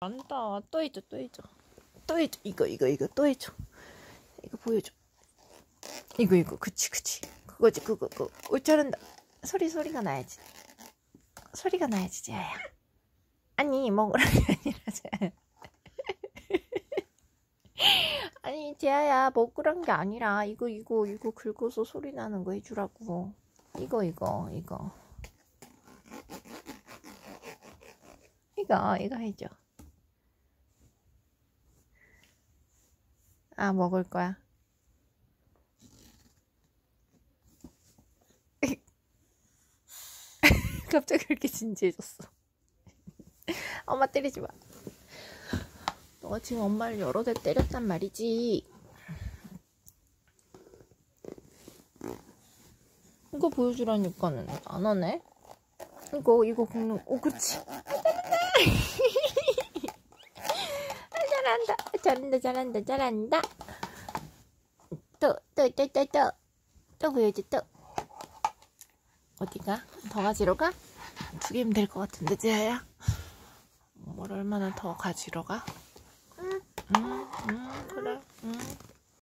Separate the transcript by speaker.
Speaker 1: 안다. 또 해줘, 또 해줘. 또 해줘. 이거, 이거, 이거, 또 해줘. 이거 보여줘. 이거, 이거, 그치, 그치. 그거지, 그거, 그거. 오, 잘한다. 소리, 소리가 나야지. 소리가 나야지, 재아야. 아니, 먹으라는 게 아니라, 재아야. 아니, 재아야, 먹으란 게 아니라, 이거, 이거, 이거 긁어서 소리 나는 거 해주라고. 이거, 이거, 이거. 이거, 이거 해줘. 아, 먹을 거야. 갑자기 그렇게 진지해졌어. 엄마 때리지 마. 너가 지금 엄마를 여러 대 때렸단 말이지. 이거 보여주라니까는 안 하네. 이거 이거 긁는. 오, 그렇지. 아, 잘한다. 잘한다. 잘한다. 잘한다. 또, 또, 또, 또, 또. 또 보여줘, 또. 어디가? 더 가지러 가? 두 개면 될 것 같은데, 재아야? 뭘 얼마나 더 가지러 가?